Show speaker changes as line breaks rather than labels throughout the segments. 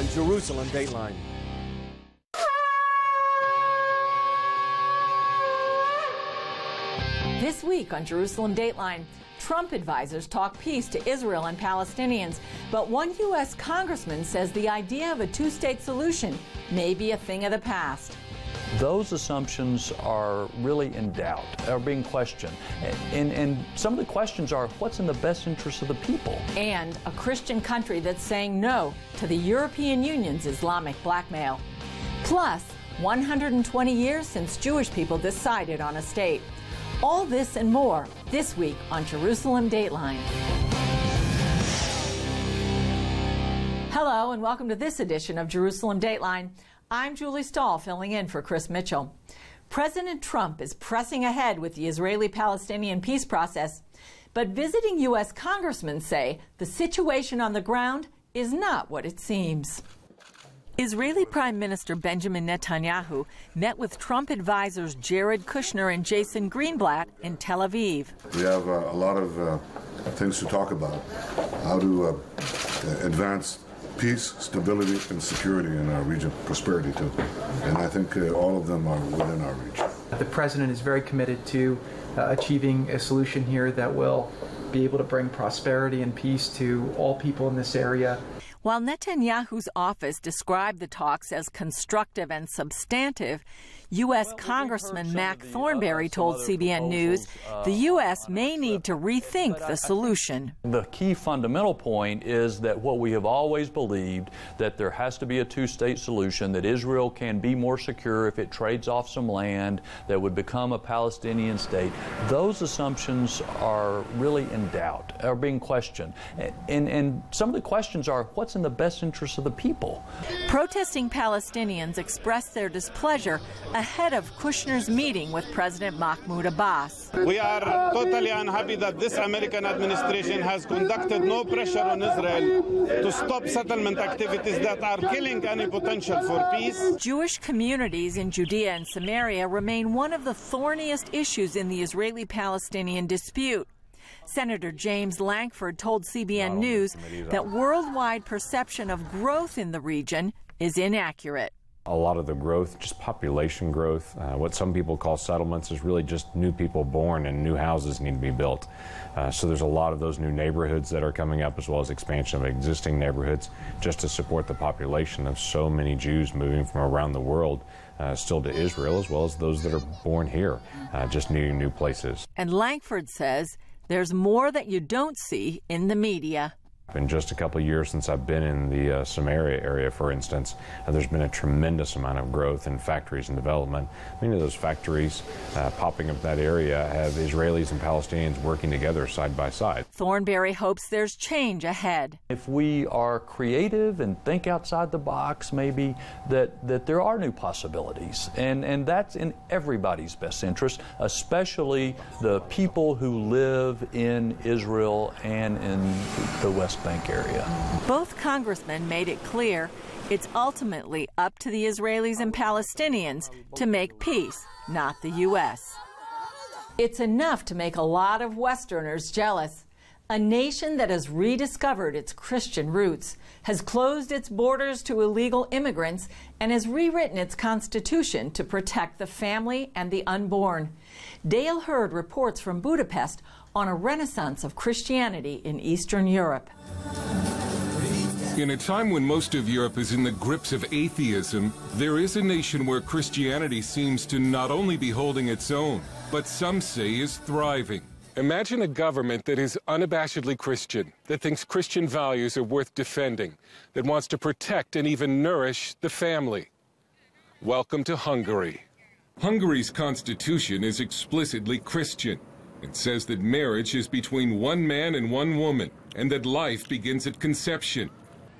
on Jerusalem Dateline.
This week on Jerusalem Dateline, Trump advisors talk peace to Israel and Palestinians, but one U.S. congressman says the idea of a two state solution may be a thing of the past.
Those assumptions are really in doubt, are being questioned. And, and some of the questions are what's in the best interest of the people?
And a Christian country that's saying no to the European Union's Islamic blackmail. Plus, 120 years since Jewish people decided on a state. All this and more this week on Jerusalem Dateline. Hello, and welcome to this edition of Jerusalem Dateline. I'm Julie Stahl, filling in for Chris Mitchell. President Trump is pressing ahead with the Israeli Palestinian peace process, but visiting U.S. congressmen say the situation on the ground is not what it seems. Israeli Prime Minister Benjamin Netanyahu met with Trump advisors Jared Kushner and Jason Greenblatt in Tel Aviv.
We have uh, a lot of uh, things to talk about. How to uh, advance peace, stability, and security in our region, prosperity too. And I think uh, all of them are within our reach.
The president is very committed to uh, achieving a solution here that will be able to bring prosperity and peace to all people in this area.
While Netanyahu's office described the talks as constructive and substantive, U.S. Well, Congressman Mac Thornberry uh, told CBN News uh, the U.S. may need to rethink the solution.
The key fundamental point is that what we have always believed that there has to be a two state solution, that Israel can be more secure if it trades off some land, that would become a Palestinian state. Those assumptions are really in doubt, are being questioned. And, and some of the questions are what's in the best interest of the people?
Protesting Palestinians expressed their displeasure ahead of Kushner's meeting with President Mahmoud Abbas.
We are totally unhappy that this American administration has conducted no pressure on Israel to stop settlement activities that are killing any potential for peace.
Jewish communities in Judea and Samaria remain one of the thorniest issues in the Israeli Palestinian dispute. Senator James Lankford told CBN News that worldwide perception of growth in the region is inaccurate.
A lot of the growth, just population growth, uh, what some people call settlements, is really just new people born and new houses need to be built. Uh, so there's a lot of those new neighborhoods that are coming up, as well as expansion of existing neighborhoods, just to support the population of so many Jews moving from around the world. Uh, still to Israel, as well as those that are born here, uh, just needing new places.
And Lankford says there's more that you don't see in the media.
In just a couple of years since I've been in the uh, Samaria area, for instance, uh, there's been a tremendous amount of growth in factories and development. Many of those factories uh, popping up in that area have Israelis and Palestinians working together side by side.
Thornberry hopes there's change ahead.
If we are creative and think outside the box, maybe that, that there are new possibilities. And, and that's in everybody's best interest, especially the people who live in Israel and in the West Bank area.
Both congressmen made it clear it's ultimately up to the Israelis and Palestinians to make peace, not the U.S. It's enough to make a lot of Westerners jealous. A nation that has rediscovered its Christian roots, has closed its borders to illegal immigrants, and has rewritten its constitution to protect the family and the unborn. Dale Hurd reports from Budapest on a renaissance of Christianity in Eastern Europe.
In a time when most of Europe is in the grips of atheism, there is a nation where Christianity seems to not only be holding its own, but some say is thriving. Imagine a government that is unabashedly Christian, that thinks Christian values are worth defending, that wants to protect and even nourish the family. Welcome to Hungary. Hungary's constitution is explicitly Christian and says that marriage is between one man and one woman, and that life begins at conception.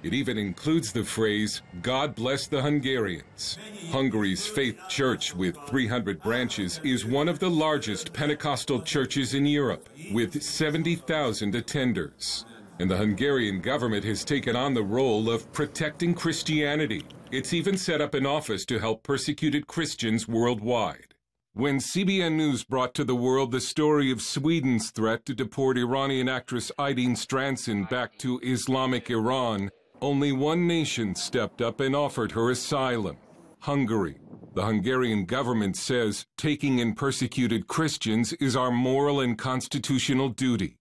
It even includes the phrase, God bless the Hungarians. Hungary's faith church, with 300 branches, is one of the largest Pentecostal churches in Europe, with 70,000 attenders. And the Hungarian government has taken on the role of protecting Christianity. It's even set up an office to help persecuted Christians worldwide. When CBN News brought to the world the story of Sweden's threat to deport Iranian actress Aideen Strandsson back to Islamic Iran, only one nation stepped up and offered her asylum Hungary. The Hungarian government says taking in persecuted Christians is our moral and constitutional duty.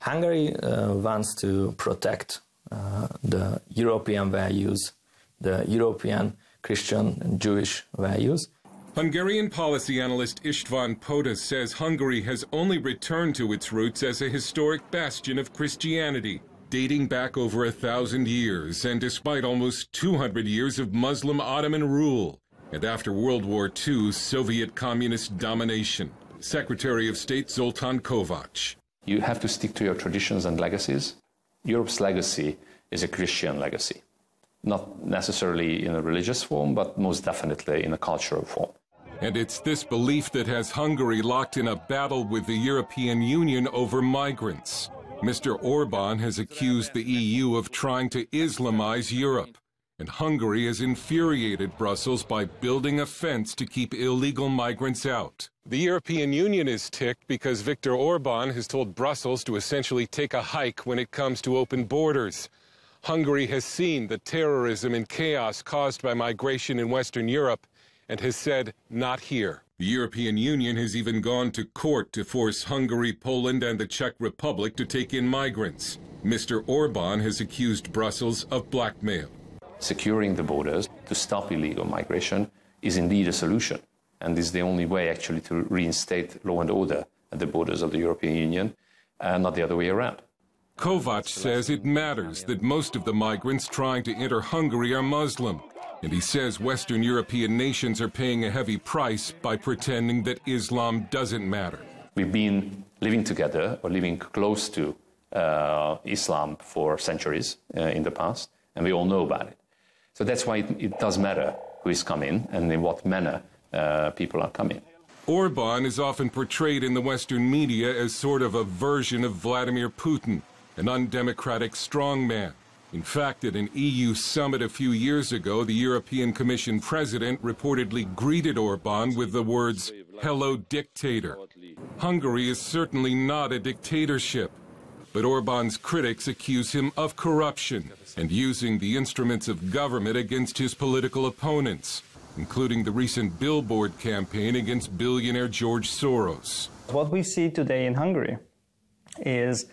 Hungary uh, wants to protect uh, the European values, the European Christian and Jewish values.
Hungarian policy analyst István Poda says Hungary has only returned to its roots as a historic bastion of Christianity, dating back over a thousand years and despite almost 200 years of Muslim Ottoman rule, and after World War II Soviet communist domination. Secretary of State Zoltán Kovács.
You have to stick to your traditions and legacies. Europe's legacy is a Christian legacy, not necessarily in a religious form, but most definitely in a cultural form.
And it's this belief that has Hungary locked in a battle with the European Union over migrants. Mr. Orban has accused the EU of trying to Islamize Europe. And Hungary has infuriated Brussels by building a fence to keep illegal migrants out. The European Union is ticked because Viktor Orban has told Brussels to essentially take a hike when it comes to open borders. Hungary has seen the terrorism and chaos caused by migration in Western Europe and has said, not here. The European Union has even gone to court to force Hungary, Poland, and the Czech Republic to take in migrants. Mr. Orban has accused Brussels of blackmail.
Securing the borders to stop illegal migration is indeed a solution and is the only way actually to reinstate law and order at the borders of the European Union, and not the other way around.
Kovács says it matters that most of the migrants trying to enter Hungary are Muslim, and he says Western European nations are paying a heavy price by pretending that Islam doesn't matter.
We've been living together or living close to uh, Islam for centuries uh, in the past, and we all know about it. So that's why it, it does matter who is coming and in what manner uh, people are coming.
Orban is often portrayed in the Western media as sort of a version of Vladimir Putin, an undemocratic strongman. In fact, at an EU summit a few years ago, the European Commission president reportedly greeted Orban with the words, Hello, dictator. Hungary is certainly not a dictatorship, but Orban's critics accuse him of corruption and using the instruments of government against his political opponents including the recent billboard campaign against billionaire George Soros.
What we see today in Hungary is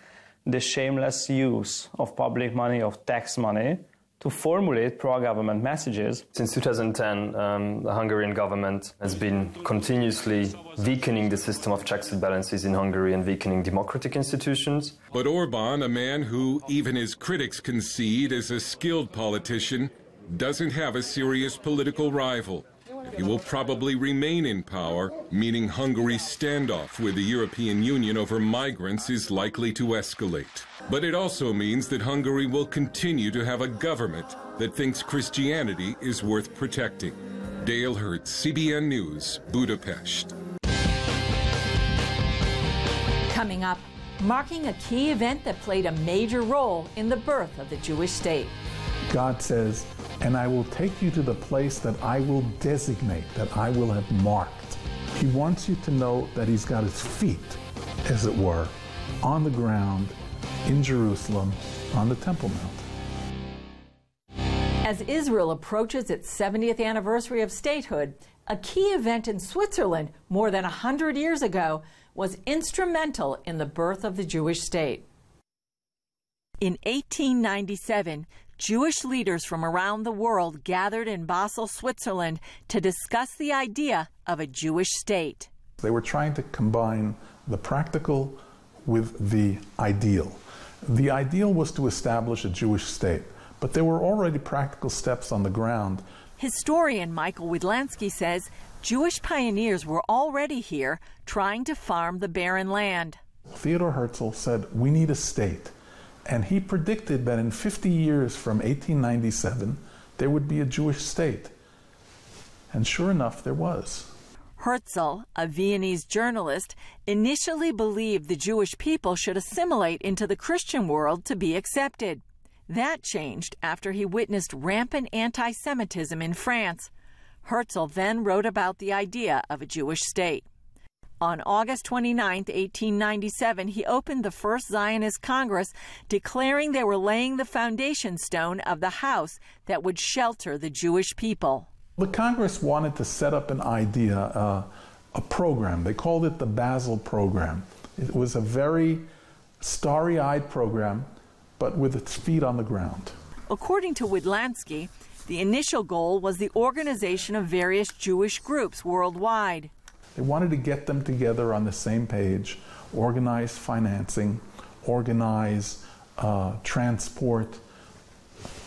the shameless use of public money, of tax money, to formulate pro-government messages.
Since 2010, um, the Hungarian government has been continuously weakening the system of checks and balances in Hungary and weakening democratic institutions.
But Orban, a man who even his critics concede is a skilled politician, doesn't have a serious political rival. He will probably remain in power, meaning Hungary's standoff with the European Union over migrants is likely to escalate. But it also means that Hungary will continue to have a government that thinks Christianity is worth protecting. Dale Hurd, CBN News, Budapest.
Coming up, marking a key event that played a major role in the birth of the Jewish state.
God says, and I will take you to the place that I will designate, that I will have marked. He wants you to know that He's got His feet, as it were, on the ground in Jerusalem on the Temple Mount.
As Israel approaches its 70th anniversary of statehood, a key event in Switzerland more than 100 years ago was instrumental in the birth of the Jewish state. In 1897, Jewish leaders from around the world gathered in Basel, Switzerland to discuss the idea of a Jewish state.
They were trying to combine the practical with the ideal. The ideal was to establish a Jewish state, but there were already practical steps on the ground.
Historian Michael Widlanski says Jewish pioneers were already here trying to farm the barren land.
Theodore Herzl said, We need a state. And he predicted that in 50 years from 1897, there would be a Jewish state. And sure enough, there was.
Herzl, a Viennese journalist, initially believed the Jewish people should assimilate into the Christian world to be accepted. That changed after he witnessed rampant anti Semitism in France. Herzl then wrote about the idea of a Jewish state. On August 29, 1897, he opened the first Zionist Congress, declaring they were laying the foundation stone of the house that would shelter the Jewish people.
The Congress wanted to set up an idea, uh, a program. They called it the Basel Program. It was a very starry eyed program, but with its feet on the ground.
According to Widlanski, the initial goal was the organization of various Jewish groups worldwide.
They wanted to get them together on the same page, organize financing, organize uh, transport,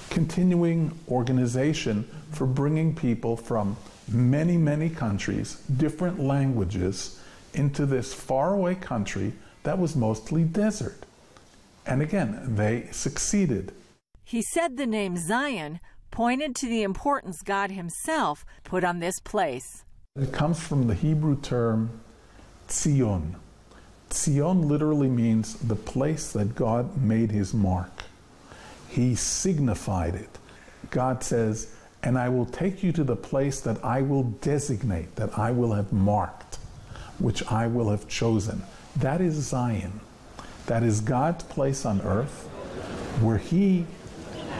continuing organization for bringing people from many, many countries, different languages, into this faraway country that was mostly desert. And again, they succeeded.
He said the name Zion pointed to the importance God Himself put on this place.
It comes from the Hebrew term Tzion. Tzion literally means the place that God made his mark. He signified it. God says, And I will take you to the place that I will designate, that I will have marked, which I will have chosen. That is Zion. That is God's place on earth where He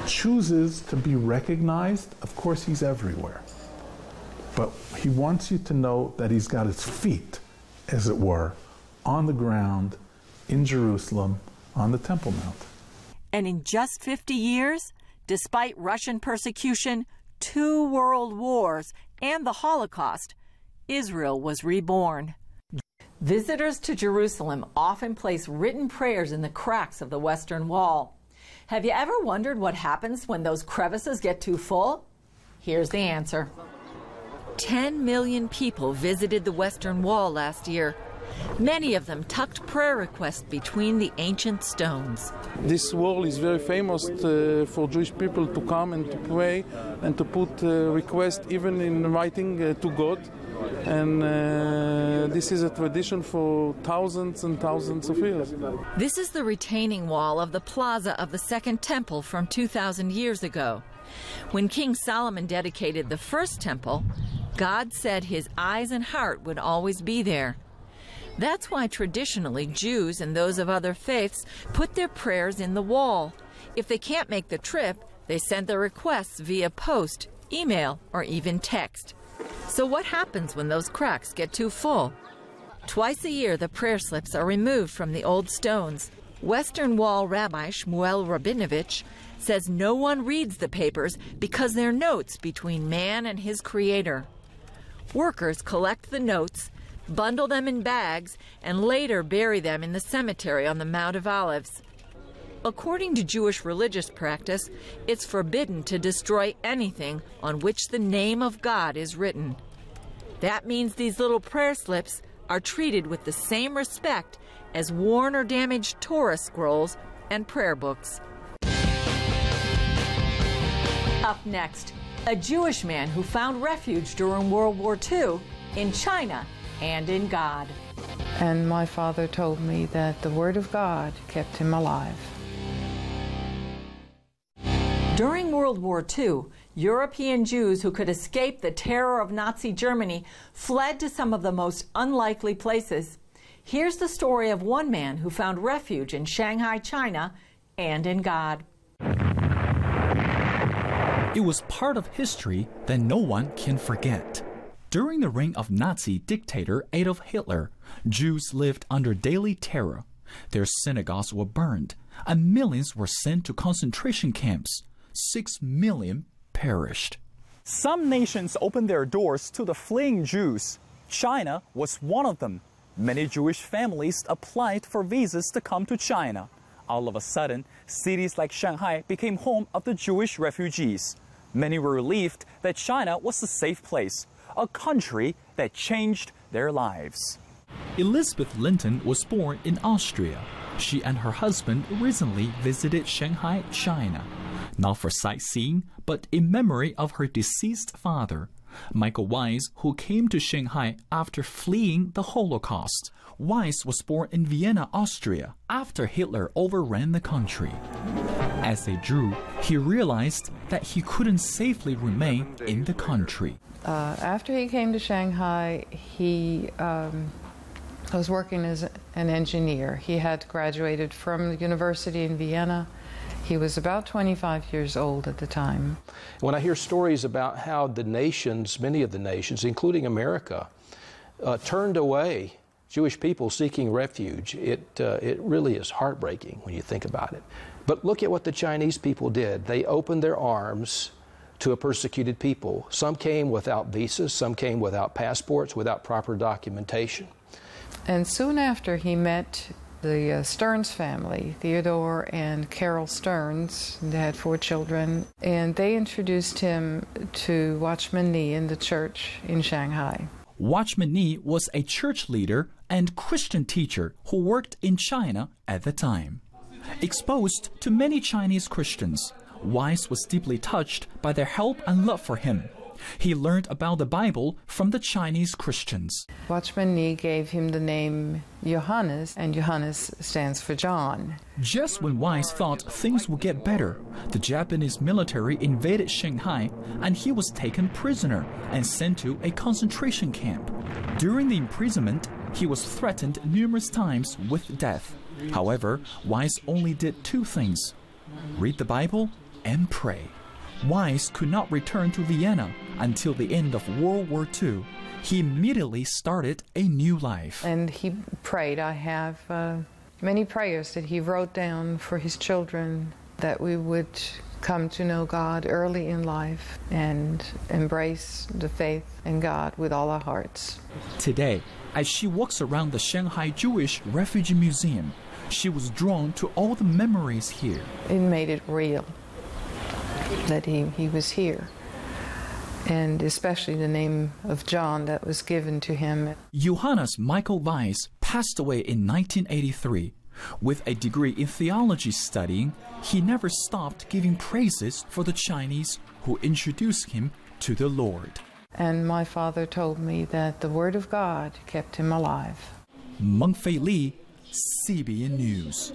chooses to be recognized. Of course, He's everywhere. But he wants you to know that he's got his feet, as it were, on the ground in Jerusalem on the Temple Mount.
And in just 50 years, despite Russian persecution, two world wars, and the Holocaust, Israel was reborn. Visitors to Jerusalem often place written prayers in the cracks of the Western Wall. Have you ever wondered what happens when those crevices get too full? Here's the answer. 10 million people visited the Western Wall last year. Many of them tucked prayer requests between the ancient stones.
This wall is very famous uh, for Jewish people to come and to pray and to put uh, requests even in writing uh, to God. And uh, this is a tradition for thousands and thousands of years.
This is the retaining wall of the plaza of the Second Temple from 2,000 years ago. When King Solomon dedicated the first temple, God said his eyes and heart would always be there. That's why traditionally Jews and those of other faiths put their prayers in the wall. If they can't make the trip, they send their requests via post, email, or even text. So, what happens when those cracks get too full? Twice a year, the prayer slips are removed from the old stones. Western Wall Rabbi Shmuel Rabinovich says no one reads the papers because they're notes between man and his creator. Workers collect the notes, bundle them in bags, and later bury them in the cemetery on the Mount of Olives. According to Jewish religious practice, it's forbidden to destroy anything on which the name of God is written. That means these little prayer slips are treated with the same respect as worn or damaged Torah scrolls and prayer books. Up next, a Jewish man who found refuge during World War II in China and in God.
And my father told me that the Word of God kept him alive.
During World War II, European Jews who could escape the terror of Nazi Germany fled to some of the most unlikely places. Here's the story of one man who found refuge in Shanghai, China, and in God.
It was part of history that no one can forget. During the reign of Nazi dictator Adolf Hitler, Jews lived under daily terror. Their synagogues were burned, and millions were sent to concentration camps. Six million perished.
Some nations opened their doors to the fleeing Jews. China was one of them. Many Jewish families applied for visas to come to China. All of a sudden, cities like Shanghai became home of the Jewish refugees. Many were relieved that China was a safe place, a country that changed their lives.
Elizabeth Linton was born in Austria. She and her husband recently visited Shanghai, China, not for sightseeing, but in memory of her deceased father, Michael Weiss, who came to Shanghai after fleeing the Holocaust. Weiss was born in Vienna, Austria, after Hitler overran the country. As they drew, he realized that he couldn't safely remain in the country.
Uh, after he came to Shanghai, he um, was working as an engineer. He had graduated from the university in Vienna. He was about 25 years old at the time.
When I hear stories about how the nations, many of the nations, including America, uh, turned away Jewish people seeking refuge, it, uh, it really is heartbreaking when you think about it. But look at what the Chinese people did. They opened their arms to a persecuted people. Some came without visas, some came without passports, without proper documentation.
And soon after, he met the uh, Stearns family, Theodore and Carol Stearns. They had four children, and they introduced him to Watchman Nee in the church in Shanghai.
Watchman Nee was a church leader and Christian teacher who worked in China at the time. Exposed to many Chinese Christians, Weiss was deeply touched by their help and love for him. He learned about the Bible from the Chinese Christians.
Watchman Nee gave him the name Johannes, and Johannes stands for John.
Just when Weiss thought things would get better, the Japanese military invaded Shanghai and he was taken prisoner and sent to a concentration camp. During the imprisonment, he was threatened numerous times with death. However, Weiss only did two things read the Bible and pray. Weiss could not return to Vienna until the end of World War II. He immediately started a new life.
And he prayed. I have uh, many prayers that he wrote down for his children that we would come to know God early in life and embrace the faith in God with all our hearts.
Today, as she walks around the Shanghai Jewish Refugee Museum, she was drawn to all the memories here.
It made it real that he, he was here. And especially the name of John that was given to him.
Johannes Michael Weiss passed away in 1983. With a degree in theology studying, he never stopped giving praises for the Chinese who introduced him to the Lord.
And my father told me that the Word of God kept him alive.
Meng Fei Li, CBN News.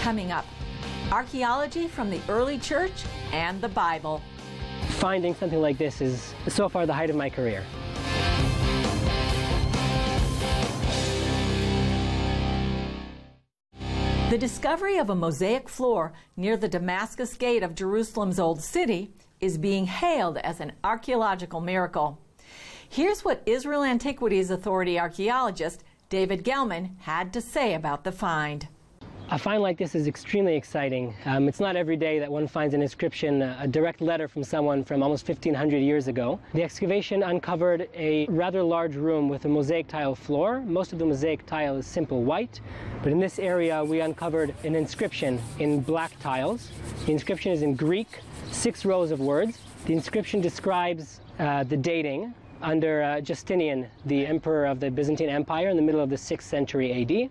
Coming up, archaeology from the early church and the Bible.
Finding something like this is so far the height of my career.
The discovery of a mosaic floor near the Damascus Gate of Jerusalem's Old City is being hailed as an archaeological miracle. Here's what Israel Antiquities Authority archaeologist David Gellman had to say about the find.
A find like this is extremely exciting. Um, it's not every day that one finds an inscription, a direct letter from someone from almost 1500 years ago. The excavation uncovered a rather large room with a mosaic tile floor. Most of the mosaic tile is simple white, but in this area we uncovered an inscription in black tiles. The inscription is in Greek, six rows of words. The inscription describes uh, the dating under uh, Justinian, the emperor of the Byzantine Empire in the middle of the 6th century AD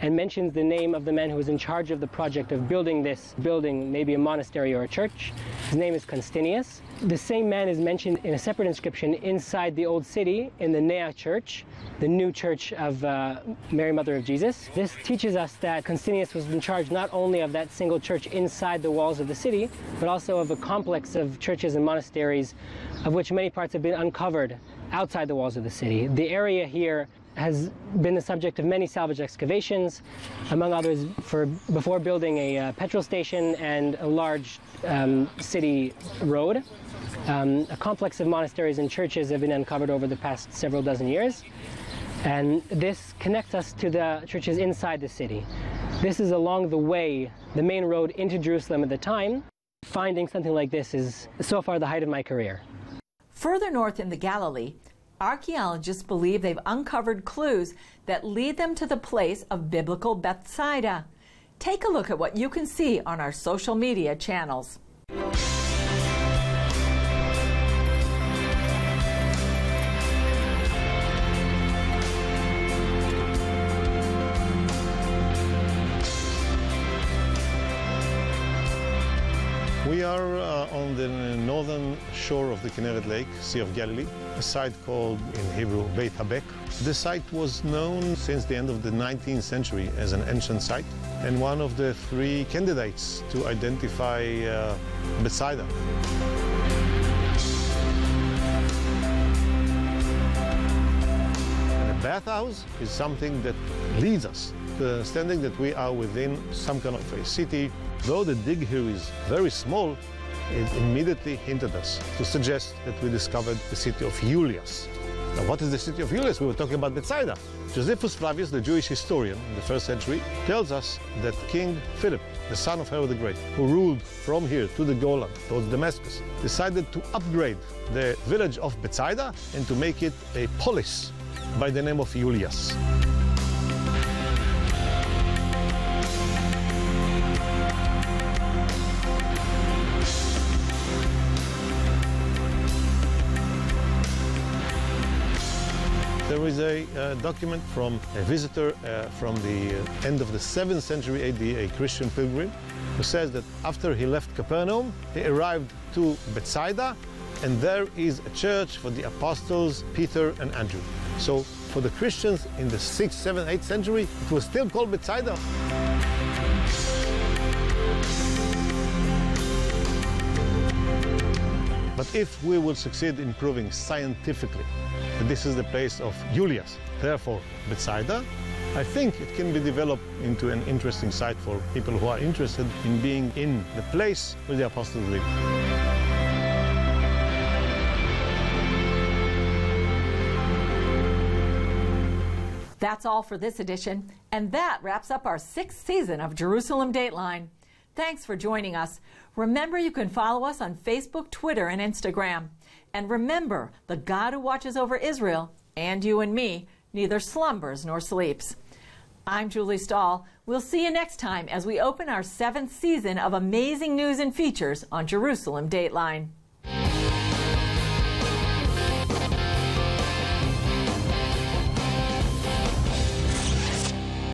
and mentions the name of the man who was in charge of the project of building this building, maybe a monastery or a church. His name is Constinius. The same man is mentioned in a separate inscription inside the old city in the Nea Church, the new church of uh, Mary Mother of Jesus. This teaches us that Constinius was in charge not only of that single church inside the walls of the city, but also of a complex of churches and monasteries, of which many parts have been uncovered outside the walls of the city. The area here has been the subject of many salvage excavations, among others for before building a uh, petrol station and a large um, city road. Um, a complex of monasteries and churches have been uncovered over the past several dozen years. And this connects us to the churches inside the city. This is along the way, the main road into Jerusalem at the time. Finding something like this is so far the height of my career.
Further north in the Galilee, archaeologists believe they've uncovered clues that lead them to the place of biblical Bethsaida. Take a look at what you can see on our social media channels.
We are uh, on the northern shore of the Kinneret Lake, Sea of Galilee, a site called in Hebrew Beit Habek. The site was known since the end of the 19th century as an ancient site and one of the three candidates to identify uh, Bethsaida. bathhouse is something that leads us to the understanding that we are within some kind of a city. Though the dig here is very small, it immediately hinted us to suggest that we discovered the city of Julias. Now, what is the city of Julias? We were talking about Bethsaida. Josephus Flavius, the Jewish historian in the first century, tells us that King Philip, the son of Herod the Great, who ruled from here to the Golan, towards Damascus, decided to upgrade the village of Bethsaida and to make it a polis by the name of Julias. There is a uh, document from a visitor uh, from the uh, end of the 7th century AD, a Christian pilgrim, who says that after he left Capernaum, he arrived to Bethsaida, and there is a church for the apostles Peter and Andrew. So for the Christians in the 6th, 7th, 8th century, it was still called Bethsaida. But if we will succeed in proving scientifically that this is the place of Julias, therefore Bethsaida, I think it can be developed into an interesting site for people who are interested in being in the place where the apostles lived.
That's all for this edition, and that wraps up our sixth season of Jerusalem Dateline. Thanks for joining us. Remember, you can follow us on Facebook, Twitter, and Instagram. And remember, the God who watches over Israel, and you and me, neither slumbers nor sleeps. I'm Julie Stahl. We'll see you next time as we open our seventh season of amazing news and features on Jerusalem Dateline.